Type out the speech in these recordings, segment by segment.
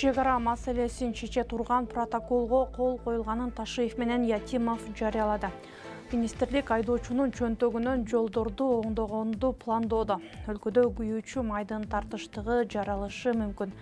чек ара маселесин чече турган протоколго кол коюлганын ташиев менен ятимов жарыялады. Министрлик айдоочунун чөнтөгүнөн жолдорду оңдогонду пландоодо. Өлкөдө күйүүчү майдын тартыштыгы жаралышы мүмкүн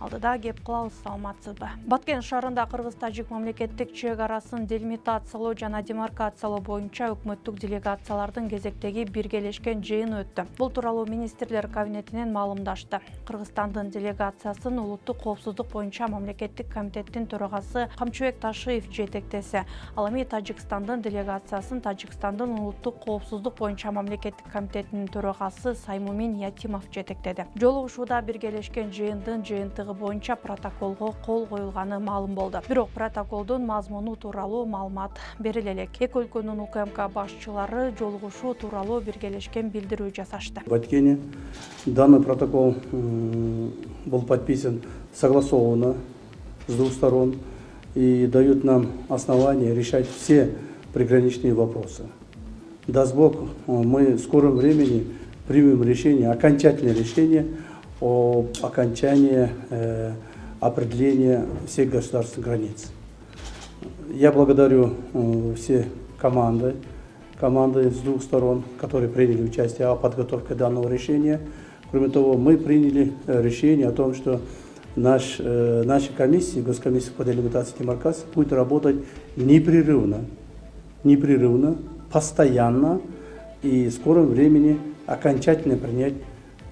алдыда кеп кылабыз саламатсызбы? Баткен шаарында кыргыз тажик мамлекеттик чек арасын делимитациялоо жана демаркациялоо боюнча өкмөттүк делегациялардын кезектеги биргелешкен жыйыны өттү. Бул тууралуу министрлер кабинетинен маалымдашты. Кыргызстандын делегациясын улуттук коопсуздук боюнча мамлекеттик комитеттин төрагасы камчыбек ташиев жетектесе ал эми тажикстандын делегациясын тажикстандын улуттук коопсуздук боюнча мамлекеттик комитетинин төрагасы саймумин ятимов жетектеди. Жолугушууда биргелешкен жыйындын жыйынтыгы боюнча протоколго кол коюлганы маалым болду бирок протоколдун мазмуну тууралуу маалымат бериле элек эки өлкөнүн укмк башчылары жолугушуу тууралуу биргелешкен билдирүү жасашты. В данный протокол был подписан согласованно с двух сторон и дает нам основание решать все приграничные вопросы. Даст бог мы в скором времени примем решение окончательное решение о окончании э, определения всех государственных границ. Я благодарю э, все команды, команды с двух сторон, которые приняли участие о подготовке данного решения. Кроме того, мы приняли э, решение о том, что наш, наша комиссия, Госкомиссия по делимитации и демаркации, будет работать непрерывно, непрерывно, постоянно и в скором времени окончательно принять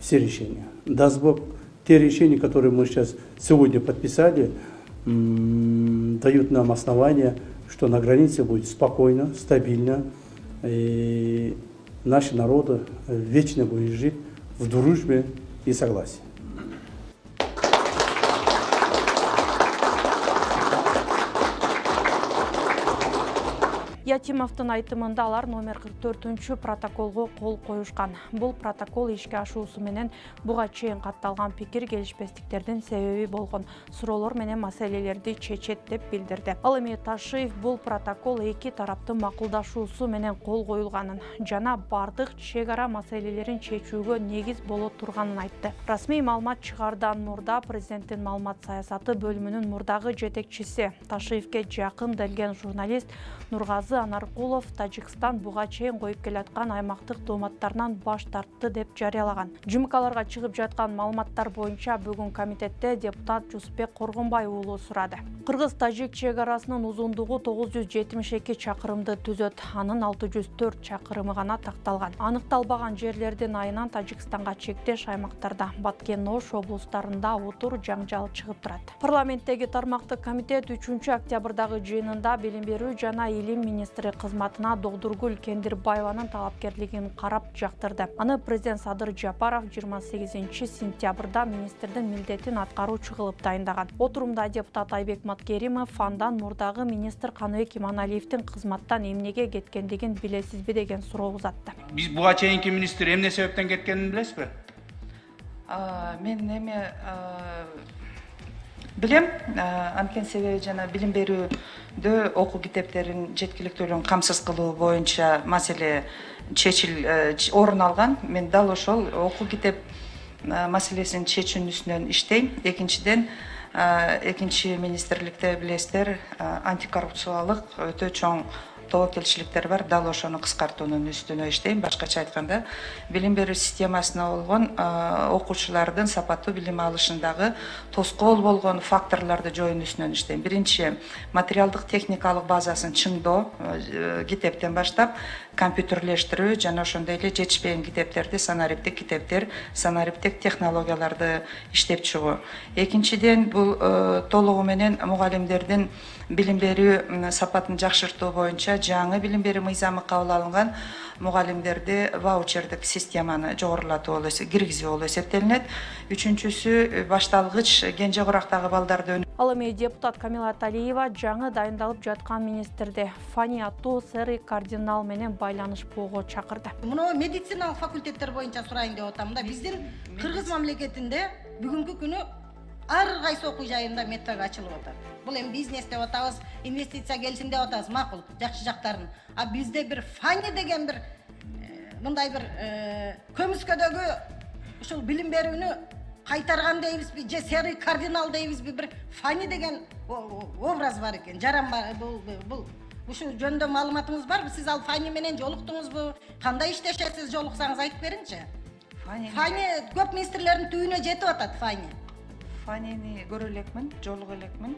все решения. Даст бог те решения которые мы сейчас сегодня подписали дают нам основания что на границе будет спокойно стабильно и наши народы вечно будут жить в дружбе и согласии ятимовдун айтымында алар номер кырк төртүнчү протоколго кол коюшкан. Бул протокол ишке ашуусу менен буга чейин катталган пикир келишпестиктердин себеби болгон. Суроолор менен маселелерди чечет деп билдирди. Ал эми ташиев бул протокол эки тараптын макулдашуусу менен кол коюлганын жана бардык чек ара маселелерин чечүүгө негиз боло турганын айтты. Расмий маалымат чыгаардан мурда президенттин маалымат саясаты бөлүмүнүн мурдагы жетекчиси. Ташиевке жакын келген журналист нургазы анаркулов тажикстан буга чейин коюп келаткан аймактык дооматтарынан баш тартты деп жарыялаган. Жмкларга чыгып жаткан маалыматтар боюнча бүгүн комитетте депутат жусупбек коргонбай уулу сурады. Кыргыз тажик чек арасынын узундугу тогуз жүз жетимиш эки чакырымды түзөт. Анын алты жүз төрт чакырымы гана такталган. Аныкталбаган жерлердин айынан тажикстанга чектеш аймактарда баткен ош облустарында утур жаңжал чыгып турат. Парламенттеги тармактык комитет үчүнчү октябрдагы жыйынында билим берүү жана илим министри кызматына догдургүл кендирбаеванын талапкерлигин карап жактырды аны президент садыр жапаров жыйырма сегизинчи сентябрда министрдин милдетин аткаруучу кылып дайындаган отурумда депутат айбек маткеримов андан мурдагы министр каныбек иманалиевдин кызматтан эмнеге кеткендигин билесизби деген суроо узатты биз буга чейинки министр эмне себептен кеткенин билесизби мен эме билем анткени себеби жана билим берүүдө окуу китептерин жеткиликтүүлүгүн камсыз кылуу боюнча маселе чечил э, орун алган. Мен дал ошол окуу китеп маселесин чечүүнүн үстүнөн иштейм. Экинчиден экинчи министрликте билесиздер антикоррупциялык өтө чоң тобокелчиликтер бар. Дал ошону кыскартуунун үстүнө иштейм. Башкача айтканда билим берүү системасына болгон окуучулардын сапаттуу билим алышындагы тоскоол болгон факторлорду жоюунун үстүнөн иштейм. Биринчи материалдык техникалык базасын чыңдоо э, китептен баштап компьютерлештирүү жана ошондой эле жетишпеген китептерди санариптик китептер санариптик технологияларды иштеп чыгуу. Экинчиден бул э, толугу менен мугалимдердин билим берүү сапатын жакшыртуу боюнча жаңы билим берүү мыйзамы кабыл алынган мугалимдерди ваучердик системаны жогорулатуу болуп киргизүү болуп эсептелинет үчүнчүсү э, башталгыч кенже курактагы балдарды ал эми депутат камила талиева жаңы дайындалып жаткан министрди фани аттуу сери кардинал менен байланышпоого чакырды мына медициналык факультеттер боюнча сурайын деп атам да биздин кыргыз мамлекетинде бүгүнкү күнү ар кайсы окуу жайында медтаг ачылып атат бул эми бизнес деп атабыз инвестиция келсин деп атабыз макул жакшы жактарын а бизде бир фани деген бир э, мындай бир э, көмүскөдөгү ушул билим берүүнү кайтарган дейбизби же серый кардинал дейбизби бир фани деген образ бар экен жаран бар бул бул ушул жөнүндө маалыматыңыз барбы сиз ал фани менен жолуктуңузбу кандай иштешесиз жолуксаңыз айтып бериңичи фани фани көп министрлердин түбүнө жетип атат фани фанини көрө элекмин жолуга элекмин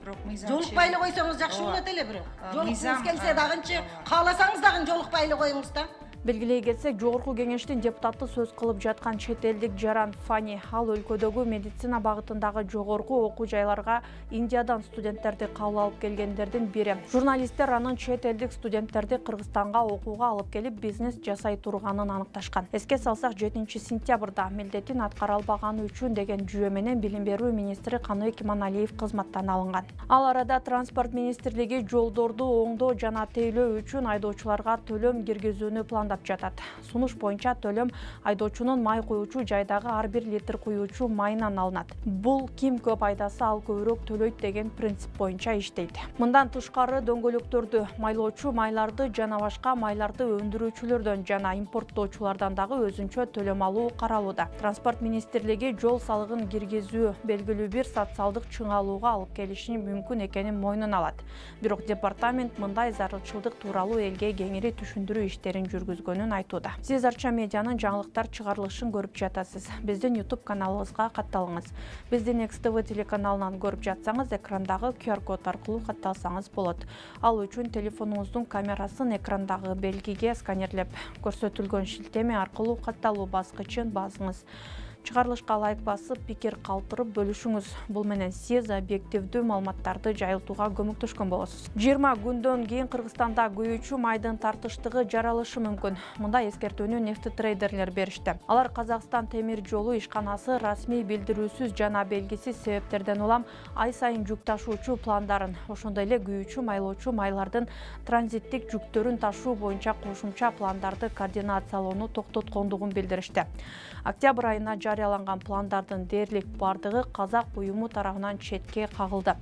бирок мыйзам жолукпай эле койсоңуз жакшы болот эле бирок. Жолуккуңуз келсе дагычы кааласаңыз дагы жолукпай эле коюңуз да. Белгилей кетсек жогорку кеңештин депутаты сөз кылып жаткан чет элдик жаран фани ал өлкөдөгү медицина багытындагы жогорку окуу жайларга индиядан студенттерди кабыл алып келгендердин бири. Журналисттер анын чет элдик студенттерди кыргызстанга окууга алып келип бизнес жасай турганын аныкташкан. Эске салсак жетинчи сентябрда милдетин аткара албаганы үчүн деген жүйө менен билим берүү министри каныбек иманалиев кызматтан алынган. Ал арада транспорт министрлиги жолдорду оңдоо жана тейлөө үчүн айдоочуларга төлөм киргизүүнү пландап жатат. Сунуш боюнча төлөм айдоочунун май куючу жайдагы ар бир литр куюучу майынан алынат. Бул ким көп айдаса ал көбүрөөк төлөйт деген принцип боюнча иштейт. Мындан тышкары дөңгөлөктөрдү майлоочу майларды жана башка майларды өндүрүүчүлөрдөн жана импорттоочулардан дагы өзүнчө төлөм алуу каралууда. Транспорт министрлиги жол салыгын киргизүү белгилүү бир социалдык чыңалууга алып келиши мүмкүн экенин мойнуна алат. Бирок департамент мындай зарылчылдык тууралуу элге кеңири түшүндүрүү иштерин жүргүзгөн айтууда. Сиз арча медианын жаңылыктар чыгарылышын көрүп жатасыз. Биздин youtube каналыбызга катталыңыз. Бизди next tv телеканалынан көрүп жатсаңыз экрандагы qr код аркылуу катталсаңыз болот. Ал үчүн телефонуңуздун камерасын экрандагы белгиге сканерлеп көрсөтүлгөн шилтеме аркылуу катталуу баскычын басыңыз чыгарылышка лайк басып пикир калтырып бөлүшүңүз. Бул менен сиз объективдүү маалыматтарды жайылтууга көмөктөшкөн болосуз. Жыйырма күндөн кийин кыргызстанда күйүүчү майдын тартыштыгы жаралышы мүмкүн. Мындай эскертүүнү нефтетрейдерлер беришти. Алар казакстан темир жолу ишканасы расмий билдирүүсүз жана белгисиз себептерден улам ай сайын жүк ташуучу пландарын ошондой эле күйүүчү майлоочу майлардын транзиттик жүктөрүн ташуу боюнча кошумча пландарды координациялоону токтоткондугун билдиришти. Октябрь айына жарыяланган пландардын дээрлик бардыгы казак уюму тарабынан четке кагылды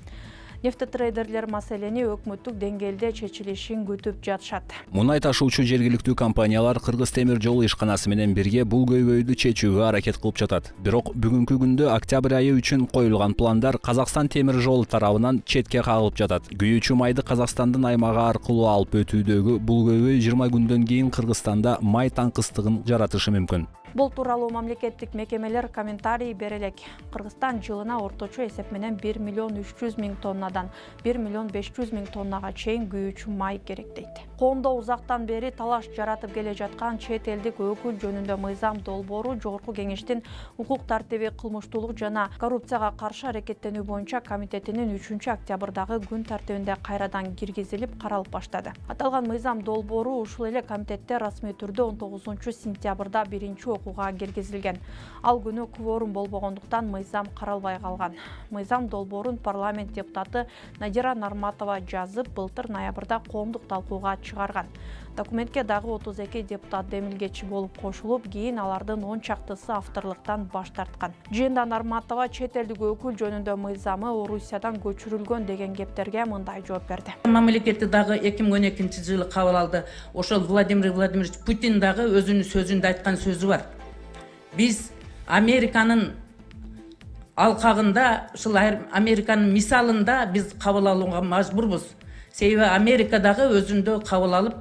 нефтетрейдерлер маселени өкмөттүк деңгээлде чечилишин күтүп жатышат мунай ташуучу жергиликтүү компаниялар кыргыз темир жол ишканасы менен бирге бул көйгөйдү чечүүгө аракет кылып жатат бирок бүгүнкү күндө октябрь айы үчүн коюлган пландар казакстан темир жол тарабынан четке кагылып жатат күйүүчү майды казакстандын аймагы аркылуу алып өтүүдөгү бул көйгөй жыйырма күндөн кийин кыргызстанда май таңкыстыгын жаратышы мүмкүн бул тууралуу мамлекеттик мекемелер комментарий бере элек кыргызстан жылына орточо эсеп менен бир миллион үч жүз миң тоннадан бир миллион беш жүз миң тоннага чейин күйүүчү май керек дейт. Коомдо узактан бери талаш жаратып келе жаткан чет элдик өкүл жөнүндө мыйзам долбоору жогорку кеңештин укук тартиби кылмыштуулук жана коррупцияга каршы аракеттенүү боюнча комитетинин үчүнчү октябрдагы күн тартибинде кайрадан киргизилип каралып баштады. Аталган мыйзам долбоору ушул эле комитетте расмий түрдө он тогузунчу сентябрда биринчи окууга киргизилген ал күнү кворум болбогондуктан мыйзам каралбай калган мыйзам долбоорун парламент депутаты надира нарматова жазып былтыр ноябрда коомдук талкууга чыгарган документке дагы отуз эки депутат демилгечи болуп кошулуп кийин алардын он чактысы авторлуктан баш тарткан. Жыйында нарматова чет элдик өкүл жөнүндө орусиядан көчүрүлгөн деген кептерге мындай жооп берди. Мамлекети дагы эки миң он жылы кабыл алды. Ошол владимир владимирович путин дагы өзүнүн сөзүндө айткан сөзү бар. Биз американын алкагында ушул американын мисалында биз кабыл алууга мажбурбуз. Себеби америка дагы өзүндө алып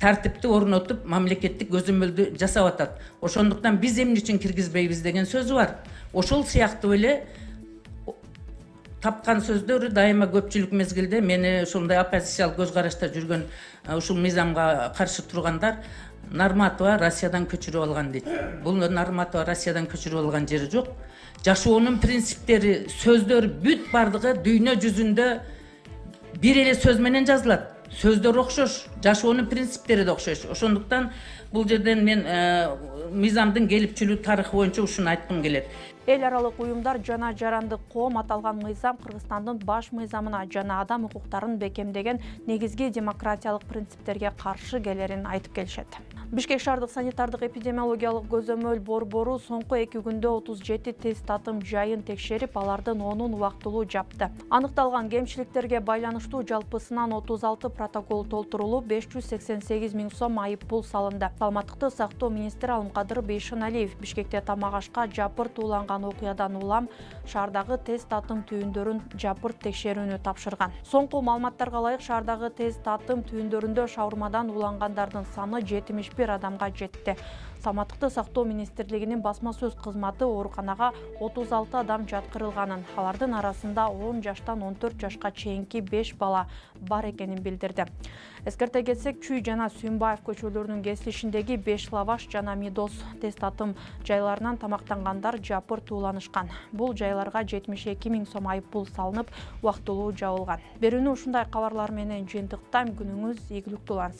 тартипти орнотуп мамлекеттик көзөмөлдү жасап атат ошондуктан биз эмне үчүн киргизбейбиз деген сөзү бар. Ошол сыяктуу эле тапкан сөздөрү дайыма көпчүлүк мезгилде мени ушундай оппозициялык көз карашта жүргөн ушул мыйзамга каршы тургандар нарматова россиядан көчүрүп алган дейт. Бул нарматова россиядан көчүрүп алган жери жок жашоонун принциптери сөздөр бүт баардыгы дүйнө жүзүндө бир эле сөз менен жазылат. Сөздөр окшош жашоонун принциптери да окшош. Ошондуктан бул жерден мен э, мыйзамдын келип тарыхы боюнча ушуну айткым келет эл аралык уюмдар жана жарандык коом аталган мыйзам кыргызстандын баш мыйзамына жана адам укуктарын бекемдеген негизги демократиялык принциптерге каршы келерин айтып келишет бишкек шаардык санитардык эпидемиологиялык көзөмөл борбору соңку эки күндө отуз жети тест татым жайын текшерип алардын онун убактылуу жапты. Аныкталган кемчиликтерге байланыштуу жалпысынан отуз алты протокол толтурулуп беш жүз сексен сегиз миң сом айып пул салынды саламаттыкты сактоо министри алымкадыр бейшеналиев бишкекте тамак ашка жапырт ууланган окуядан улам шаардагы тест татым түйүндөрүн жапырт текшерүүнү тапшырган. Соңку маалыматтарга ылайык шаардагы тест татым түйүндөрүндө шаурмадан улангандардын саны жетимиш бир адамга жетти саламаттыкты сактоо министрлигинин басма сөз кызматы ооруканага отуз алты адам жаткырылганын. Алардын арасында он жаштан он төрт жашка чейинки беш бала бар экенин билдирди. Эскерте кетсек чүй жана сүйүнбаев көчөлөрүнүн кесилишиндеги беш лаваш жана мидос тест татым жайларынан тамактангандар жапырт ууланышкан бул жайларга жетимиш эки миң сом айып пул салынып убактылуу жабылган. Берүүнү ушундай кабарлар менен жыйынтыктайм. Күнүңүз ийгиликтүү улансын